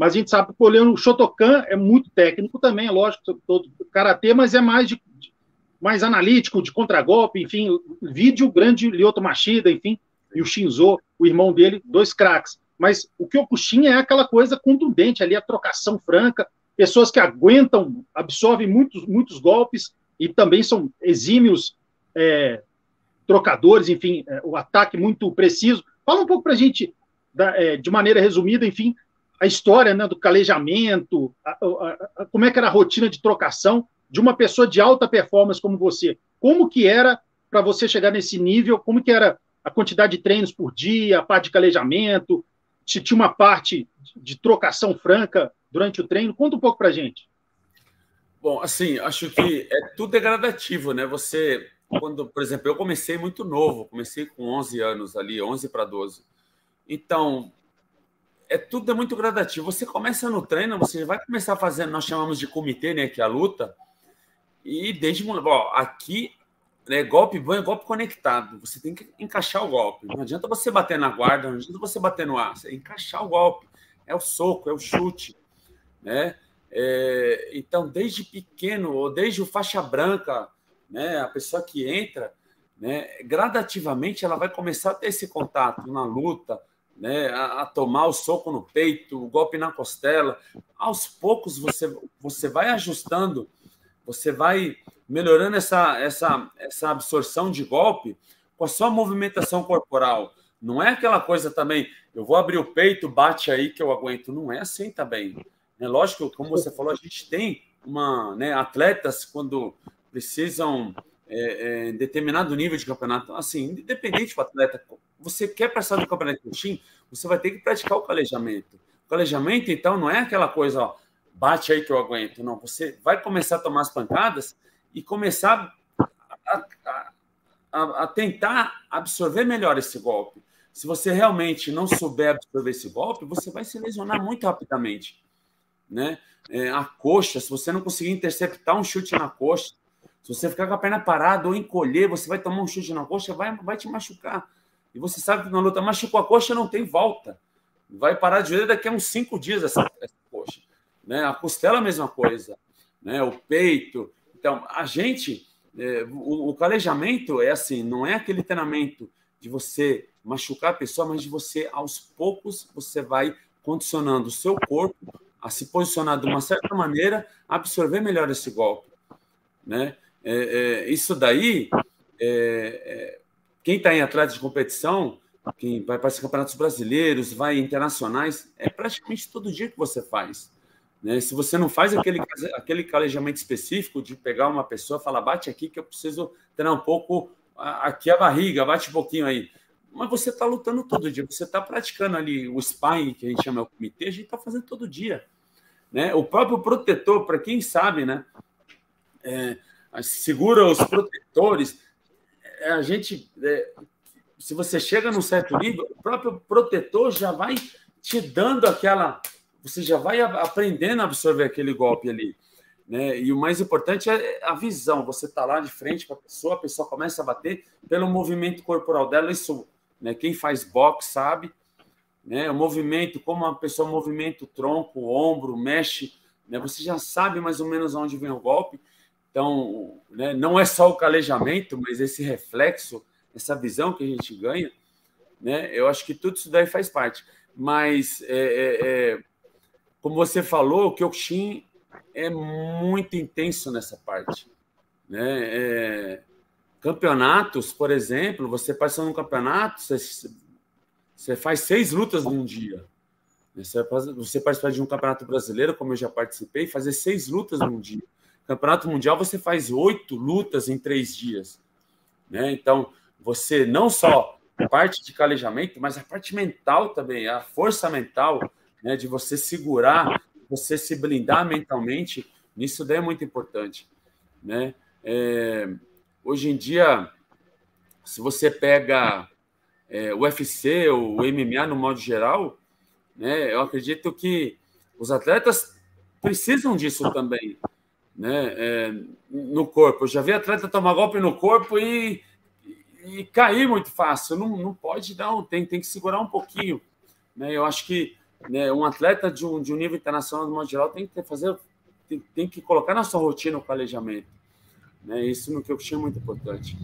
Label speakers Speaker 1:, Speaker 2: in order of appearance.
Speaker 1: Mas a gente sabe que o Shotokan é muito técnico também, é lógico, todo karatê, mas é mais de, de mais analítico, de contragolpe, enfim, vídeo grande Lyoto Machida, enfim, e o Shinzo, o irmão dele, dois craques. Mas o Kyokushin é aquela coisa contundente ali, a trocação franca, pessoas que aguentam, absorvem muitos, muitos golpes e também são exímios é, trocadores, enfim, é, o ataque muito preciso. Fala um pouco para a gente, da, é, de maneira resumida, enfim, a história né, do calejamento, a, a, a, como é que era a rotina de trocação de uma pessoa de alta performance como você. Como que era para você chegar nesse nível? Como que era a quantidade de treinos por dia, a parte de calejamento? Se tinha uma parte de trocação franca durante o treino? Conta um pouco para gente.
Speaker 2: Bom, assim, acho que é tudo degradativo, né? Você, quando, por exemplo, eu comecei muito novo, comecei com 11 anos ali, 11 para 12. Então, é tudo é muito gradativo. Você começa no treino, você vai começar fazendo, nós chamamos de comitê, né, que é a luta. E desde aqui, né, golpe bom é golpe conectado. Você tem que encaixar o golpe. Não adianta você bater na guarda, não adianta você bater no ar. Você encaixar o golpe. É o soco, é o chute, né? É, então, desde pequeno, ou desde o faixa branca, né, a pessoa que entra, né, gradativamente ela vai começar a ter esse contato na luta, né, a, a, tomar o soco no peito, o golpe na costela. Aos poucos você, você vai ajustando, você vai melhorando essa, essa, essa absorção de golpe com a sua movimentação corporal. Não é aquela coisa também, eu vou abrir o peito, bate aí que eu aguento. Não é assim também. É lógico, como você falou, a gente tem uma, né, atletas quando precisam é, é, determinado nível de campeonato, assim, independente do atleta, você quer passar no campeonato de Team, você vai ter que praticar o calejamento. O calejamento, então, não é aquela coisa, ó, bate aí que eu aguento. Não, você vai começar a tomar as pancadas e começar a, a, a, a tentar absorver melhor esse golpe. Se você realmente não souber absorver esse golpe, você vai se lesionar muito rapidamente. Né? É, a coxa, se você não conseguir interceptar um chute na coxa, se você ficar com a perna parada ou encolher, você vai tomar um chute na coxa, vai, vai te machucar. E você sabe que na luta machucou a coxa, não tem volta. Vai parar de ver daqui a uns cinco dias essa, essa coxa. Né? A costela, a mesma coisa. Né? O peito. Então, a gente, é, o, o calejamento é assim, não é aquele treinamento de você machucar a pessoa, mas de você, aos poucos, você vai condicionando o seu corpo a se posicionar de uma certa maneira, absorver melhor esse golpe. Né? É, é, isso daí, é, é quem está em atleta de competição, quem vai para os campeonatos brasileiros, vai internacionais, é praticamente todo dia que você faz. Né? Se você não faz aquele, aquele calejamento específico de pegar uma pessoa e falar, bate aqui que eu preciso treinar um pouco aqui a barriga, bate um pouquinho aí. Mas você está lutando todo dia, você está praticando ali o sparring, que a gente chama o comitê, a gente está fazendo todo dia. Né? O próprio protetor, para quem sabe, né? É, segura os protetores, é, a gente, é, se você chega num certo nível, o próprio protetor já vai te dando aquela, você já vai aprendendo a absorver aquele golpe ali. Né? E o mais importante é a visão. Você está lá de frente para a pessoa, a pessoa começa a bater pelo movimento corporal dela. Isso, né? quem faz boxe sabe. Né? O movimento, como a pessoa movimenta o tronco, o ombro, mexe, né? você já sabe mais ou menos onde vem o golpe. Então, né, não é só o calejamento, mas esse reflexo, essa visão que a gente ganha, né, eu acho que tudo isso daí faz parte. Mas, é, é, é, como você falou, o Kyokushin é muito intenso nessa parte. Né? É, campeonatos, por exemplo, você passando um campeonato, você, você faz seis lutas num dia. Você, você participa de um campeonato brasileiro, como eu já participei, fazer seis lutas num dia. Campeonato Mundial você faz oito lutas em três dias. Né? Então, você não só a parte de calejamento, mas a parte mental também, a força mental né, de você segurar, você se blindar mentalmente, nisso daí é muito importante. Né? É, hoje em dia, se você pega é, o UFC, o MMA no modo geral, né, eu acredito que os atletas precisam disso também né, é, no corpo. Eu já vi atleta tomar golpe no corpo e, e cair muito fácil. Não, não pode, não. Tem, tem que segurar um pouquinho. Né? Eu acho que né, um atleta de um, de um nível internacional, de modo geral, tem que fazer, tem, tem que colocar na sua rotina o calejamento. Né? Isso no que eu achei muito importante.